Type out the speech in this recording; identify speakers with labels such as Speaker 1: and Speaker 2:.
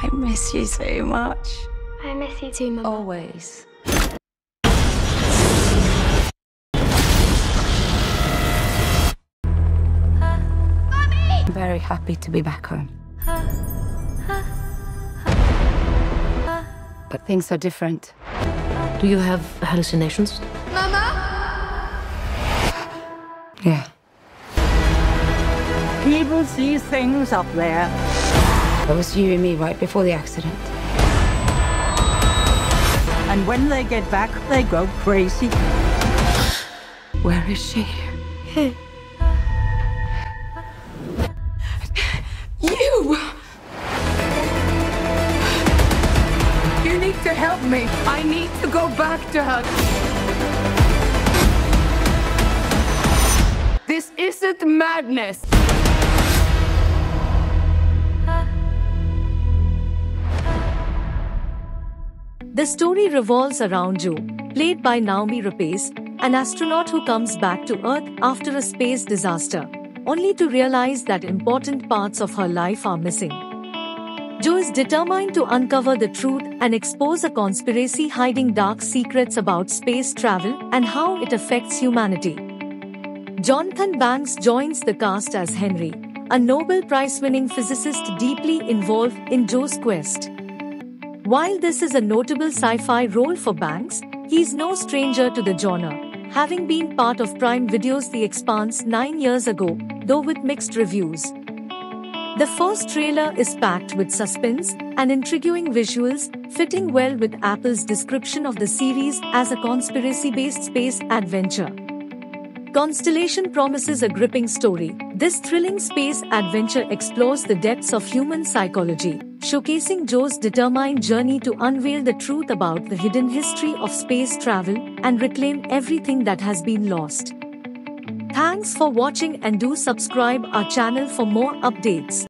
Speaker 1: I miss you so much.
Speaker 2: I miss you too, Mama.
Speaker 1: Always. I'm very happy to be back home. But things are different.
Speaker 3: Do you have hallucinations? Mama?
Speaker 1: Yeah.
Speaker 4: People see things up there.
Speaker 1: It was you and me right before the accident.
Speaker 4: And when they get back, they go crazy.
Speaker 1: Where is she? you! You need to help me. I need to go back to her. This isn't madness.
Speaker 5: The story revolves around Jo, played by Naomi Rapace, an astronaut who comes back to Earth after a space disaster, only to realize that important parts of her life are missing. Jo is determined to uncover the truth and expose a conspiracy hiding dark secrets about space travel and how it affects humanity. Jonathan Banks joins the cast as Henry, a Nobel Prize winning physicist deeply involved in Jo's quest. While this is a notable sci fi role for Banks, he's no stranger to the genre, having been part of Prime Video's The Expanse nine years ago, though with mixed reviews. The first trailer is packed with suspense and intriguing visuals, fitting well with Apple's description of the series as a conspiracy based space adventure. Constellation promises a gripping story. This thrilling space adventure explores the depths of human psychology, showcasing Jo's determined journey to unveil the truth about the hidden history of space travel and reclaim everything that has been lost. Thanks for watching and do subscribe our channel for more updates.